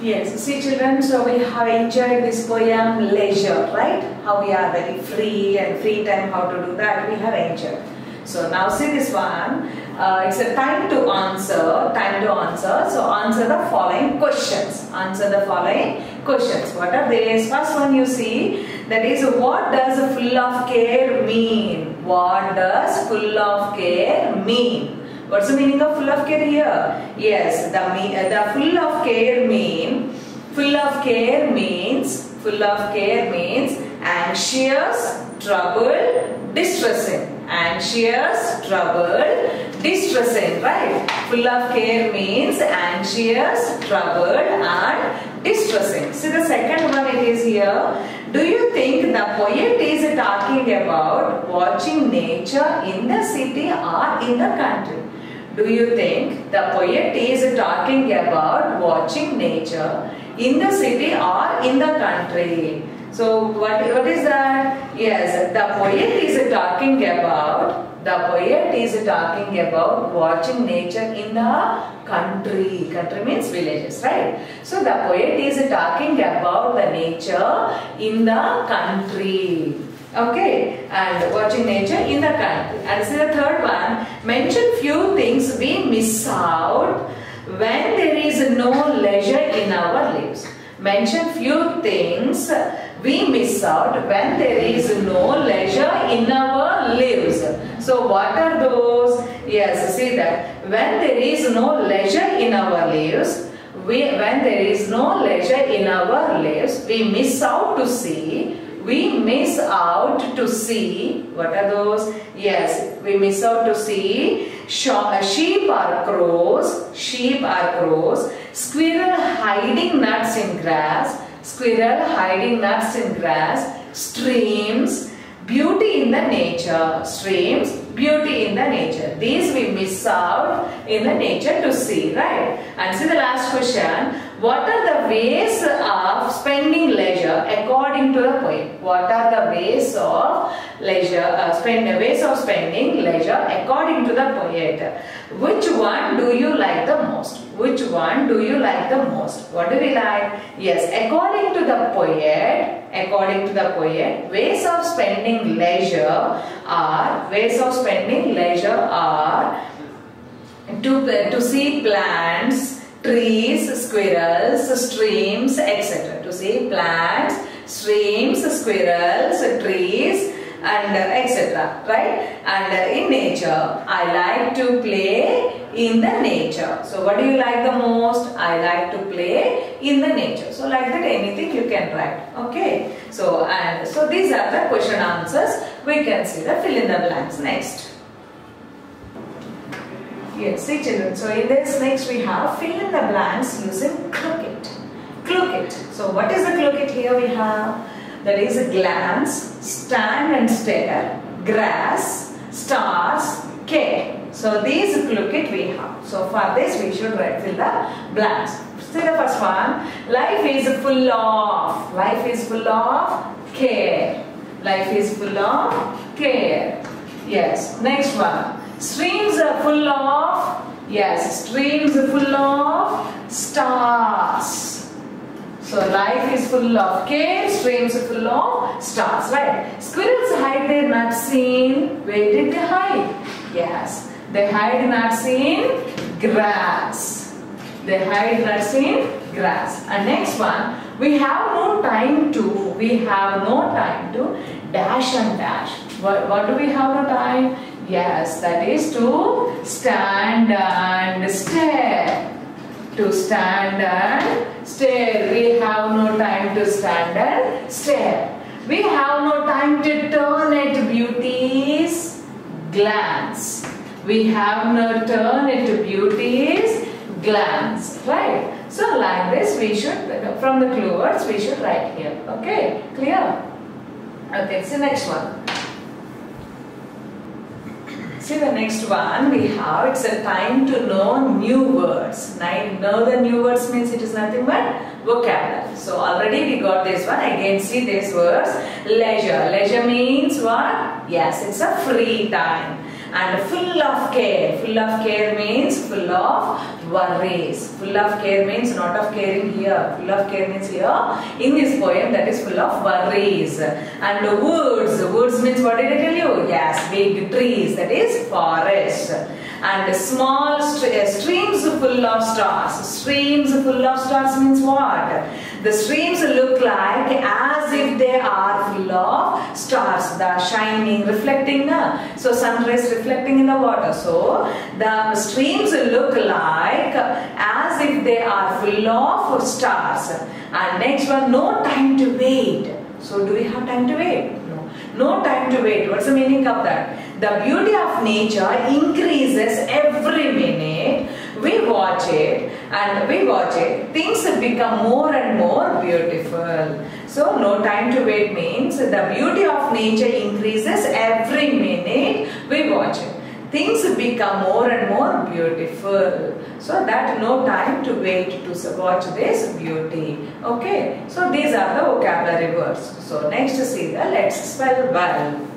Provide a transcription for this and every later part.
Yes, see children, so we have enjoyed this poem leisure, right? How we are very free and free time, how to do that, we have enjoyed. So now see this one, uh, it's a time to answer, time to answer. So answer the following questions. Answer the following questions. What are these? First one you see, that is what does full of care mean? What does full of care mean? What's the meaning of full of care here? Yes, the, uh, the full of care mean, full of care means, full of care means anxious, troubled, distressing. Anxious, troubled, distressing, right? Full of care means anxious, troubled and distressing. See the second one it is here. Do you think the poet is talking about watching nature in the city or in the country? Do you think the poet is talking about watching nature in the city or in the country? So what, what is that? Yes, the poet is talking about, the poet is talking about watching nature in the country. Country means villages, right? So the poet is talking about the nature in the country. Okay, and watching nature in the country. And see the third one, mention few things we miss out when there is no leisure in our lives. Mention few things we miss out when there is no leisure in our lives. So what are those? Yes, see that when there is no leisure in our lives, we, when there is no leisure in our lives, we miss out to see we miss out to see what are those? Yes we miss out to see uh, sheep are crows sheep are crows. Squirrel hiding nuts in grass squirrel hiding nuts in grass streams. Beauty in the nature streams beauty in the nature. These we miss out in the nature to see right? And see the last question what are the ways of spending leisure according to the poet? What are the ways of leisure, uh, spend, ways of spending leisure according to the poet? Which one do you like the most? Which one do you like the most? What do we like? Yes, according to the poet, according to the poet, ways of spending leisure are, ways of spending leisure are to, to see plants, trees, squirrels, streams, etc. To see plants, streams, squirrels, trees and etc. Right? And in nature, I like to play in the nature. So what do you like the most? I like to play in the nature. So like that anything you can write. Okay. So and so these are the question answers. We can see the fill in the blanks next. Yes, see children. So in this next we have fill in the blanks using Clocit. Clocit. So what is the Clocit here we have? That is a glance, stand and stare, grass, stars, care. So these Clocit we have. So for this we should write fill the blanks. See the first one. Life is full of. Life is full of care. Life is full of care. Yes. Next one. Streams are full of, yes, streams are full of stars. So life is full of care, streams are full of stars, right? Squirrels hide their nuts in, where did they hide? Yes, they hide nuts in grass. They hide nuts in grass. And next one, we have no time to, we have no time to dash and dash. What, what do we have no time? Yes, that is to stand and stare. To stand and stare. We have no time to stand and stare. We have no time to turn at beauty's glance. We have no turn at beauty's glance. Right? So like this we should, from the clue words we should write here. Okay? Clear? Okay, so next one. See the next one we have, it's a time to know new words. Now, know the new words means it is nothing but vocabulary. So already we got this one. Again see these words. Leisure. Leisure means what? Yes, it's a free time. And full of care. Full of care means full of worries. Full of care means not of caring here. Full of care means here. In this poem that is full of worries. And woods. Woods means what did I tell you? Yes, big trees. That is forest. And small st uh, streams full of stars. Streams full of stars means what? The streams look like they are full of stars. The shining, reflecting. Uh, so sun rays reflecting in the water. So the streams look like uh, as if they are full of stars. And next one, no time to wait. So do we have time to wait? No. No time to wait. What's the meaning of that? The beauty of nature increases every minute. We watch it and we watch it. Things become more and more beautiful. So no time to wait means the beauty of nature increases every minute we watch it. Things become more and more beautiful. So that no time to wait to watch this beauty. Okay. So these are the vocabulary words. So next see the let's spell well.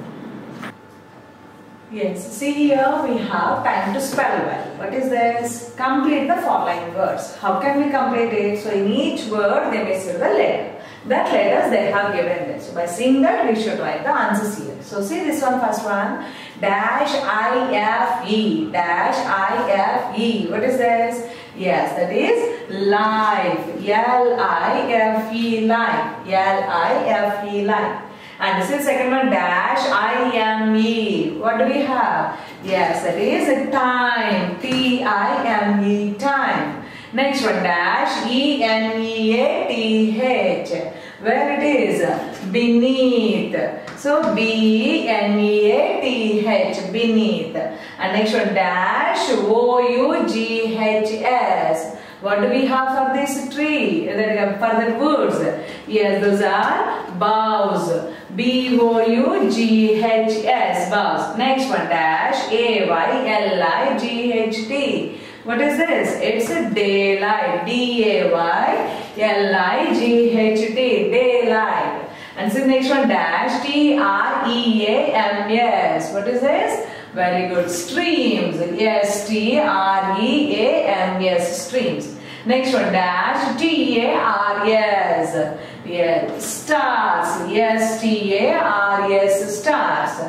Yes, see here we have time to spell well. What is this? Complete the following words. How can we complete it? So in each word they may say the letter. That letters they have given this. So by seeing that we should write the answers here. So see this one first one. Dash I F E. Dash I F E. What is this? Yes, that is life. L I F E life. L I F E life. And this is second one dash I-M-E. What do we have? Yes, that is time. T-I-M-E time. Next one dash E-N-E-A-T-H. Where it is? Beneath. So B-E-N-E-A-T-H. Beneath. And next one dash O-U-G-H-S. What do we have for this tree? For the woods? Yes, those are boughs. B-O-U-G-H-S. Boughs. Next one dash A-Y-L-I-G-H-T. What is this? It's a daylight. D-A-Y-L-I-G-H-T. Daylight. And so next one dash T-R-E-A-M-S. What is this? Very good. Streams. S-T-R-E-A-M-S. Streams. Next one dash T-A-R-S. Yes. Stars. S-T-A-R-S. Stars.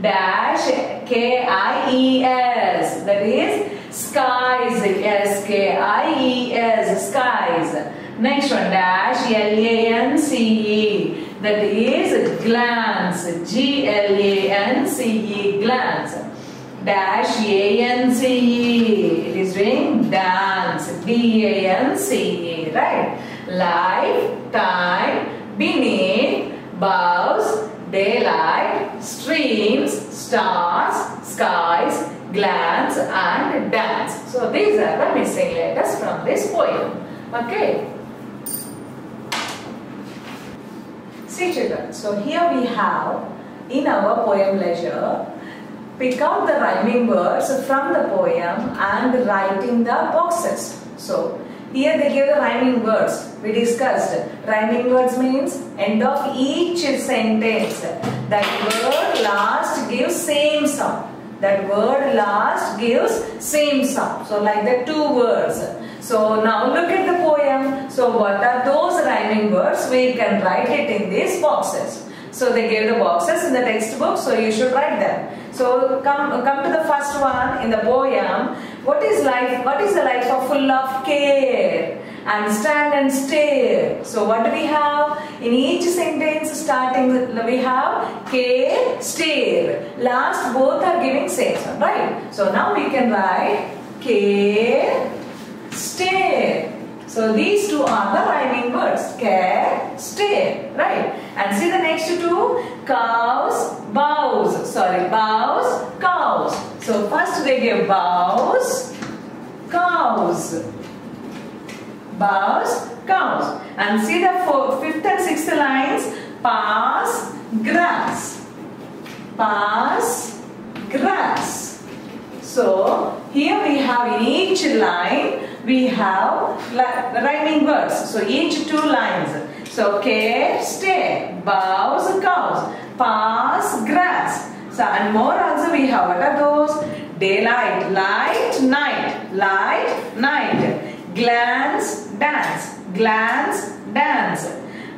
Dash K-I-E-S. That is skies. S-K-I-E-S. Skies. Next one dash L-A-N-C-E. That is glance. G-L-A-N-C-E. Glance. Dash A-N-C-E. It is doing dance. D-A-N-C-E. Right? Life, time, beneath, boughs, daylight, streams, stars, skies, glance and dance. So these are the missing letters from this poem. Okay. See children, so here we have in our poem leisure, pick out the rhyming words from the poem and write in the boxes. So here they give the rhyming words. We discussed rhyming words means end of each sentence. That word last gives same sound. That word last gives same sound. So like the two words. So now look at the poem. So what are those rhyming words? We can write it in these boxes. So they gave the boxes in the textbook, so you should write them. So come, come to the first one in the poem. What is life? What is the life of full of care? And stand and stare. So what do we have? In each sentence starting we have care, stare. Last both are giving sound, right? So now we can write care, stare. So these two are the rhyming words. Care, stare. Right? And see the next two. Cows, boughs. Sorry, boughs, cows. So first they give boughs, cows. Boughs, cows. And see the fourth, fifth and sixth lines. Pass, grass. Pass, grass. So here we have in each line we have rhyming words. So each two lines. So care, stay, boughs, cows, pass, grass. So and more also we have what are those? daylight, light, night, light, night. Glance, dance, glance, dance.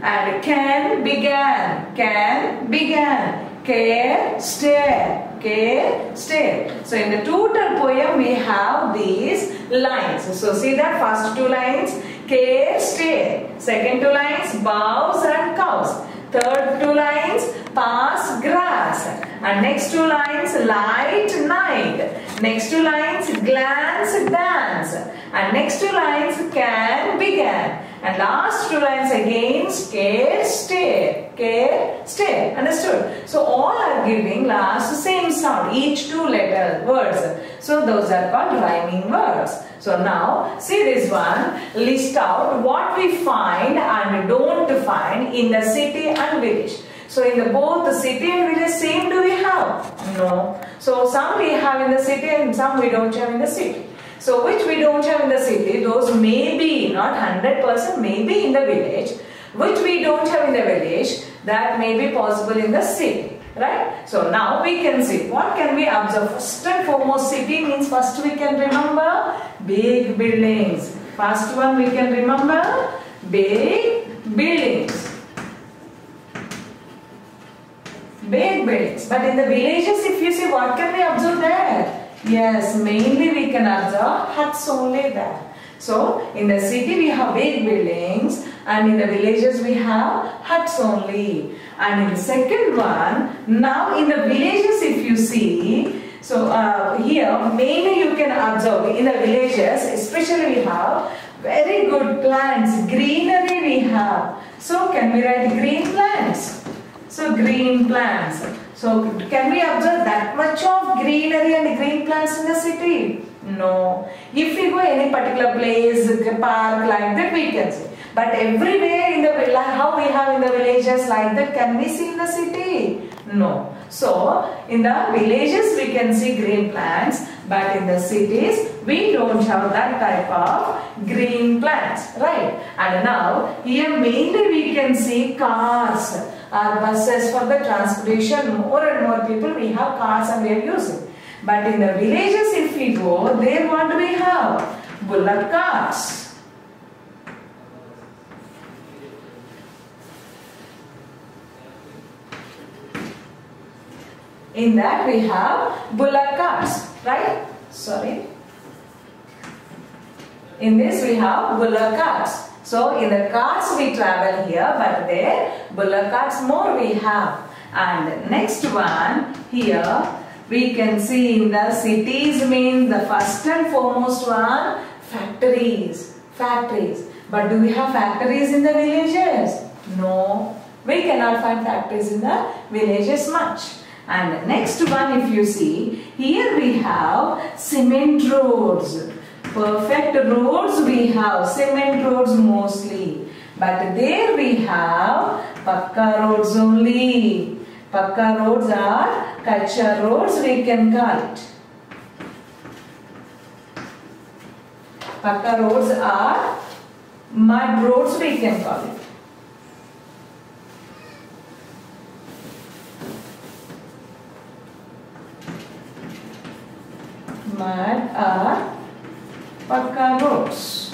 And can, began, can, began. Care, stare, care, stare. So in the total poem we have these lines. So see that first two lines, care, stare. Second two lines, boughs and cows. Third two lines, pass grass. And next two lines, light, night. Next two lines, glance, dance. And next two lines, can, began. And last two lines again, scare, stare, care, stare. Understood? So all are giving last same sound, each two letter words. So those are called rhyming words. So now see this one, list out what we find and don't find in the city and village. So in the both the city and village same do we have? No. So some we have in the city and some we don't have in the city. So which we don't have in the city, those may be, not 100% may be in the village. Which we don't have in the village, that may be possible in the city. Right? So now we can see, what can we observe? First and foremost, city means first we can remember big buildings. First one we can remember big buildings. Big buildings. But in the villages, if you see, what can we observe there? Yes, mainly we can observe huts only there. So, in the city we have big buildings and in the villages we have huts only. And in the second one, now in the villages if you see, so uh, here mainly you can observe in the villages, especially we have very good plants, greenery we have. So, can we write green plants? So, green plants. So can we observe that much of greenery and green plants in the city? No. If we go any particular place, park like that we can see. But everywhere in the village, how we have in the villages like that, can we see in the city? No. So in the villages we can see green plants, but in the cities we don't have that type of green plants, right? And now here mainly we can see cars or buses for the transportation. More and more people we have cars and we are using. But in the villages if we go, there what do we have? Bullock carts. In that we have bullock carts, right? Sorry. In this we have bullock carts. So in the carts we travel here, but there bullock carts more we have. And next one here we can see in the cities means the first and foremost one factories. Factories. But do we have factories in the villages? No. We cannot find factories in the villages much. And next one if you see, here we have cement roads. Perfect roads we have, cement roads mostly. But there we have Pakka roads only. Pakka roads are Kacha roads we can call it. Pakka roads are mud roads we can call it. Mud are Pakka roads.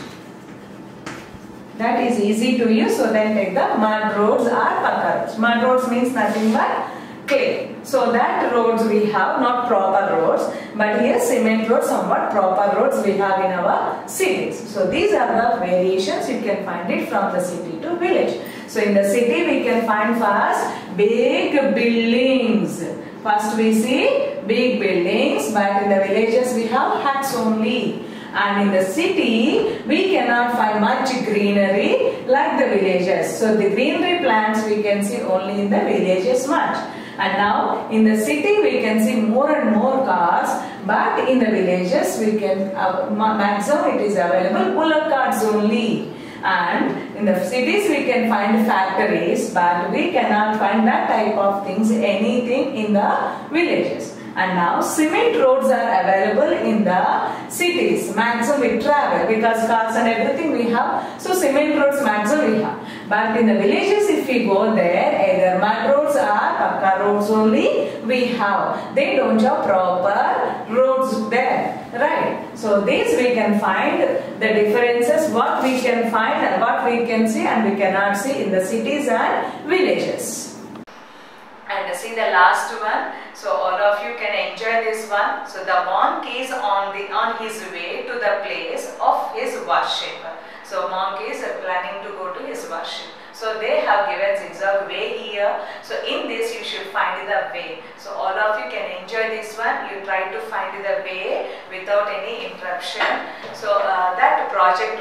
That is easy to use. So then take the mud roads or Pakka roads. Mud roads means nothing but clay. So that roads we have, not proper roads, but here cement roads, somewhat proper roads we have in our cities. So these are the variations you can find it from the city to village. So in the city we can find first big buildings. First we see big buildings, but in the villages we have huts only. And in the city, we cannot find much greenery like the villages. So the greenery plants we can see only in the villages much. And now in the city we can see more and more cars but in the villages we can, uh, maximum it is available bullock carts only. And in the cities we can find factories but we cannot find that type of things anything in the villages. And now cement roads are available in the cities. Maximum we travel because cars and everything we have. So cement roads maximum we have. But in the villages, if we go there, either mud roads or pakka roads only we have. They don't have proper roads there, right? So these we can find the differences, what we can find and what we can see and we cannot see in the cities and villages. And see the last one. So all of you can enjoy this one. So the monk is on the on his way to the place of his worship. So monk is planning to go to his worship. So they have given zigzag way here. So in this you should find the way. So all of you can enjoy this one. You try to find the way without any interruption. So uh, that project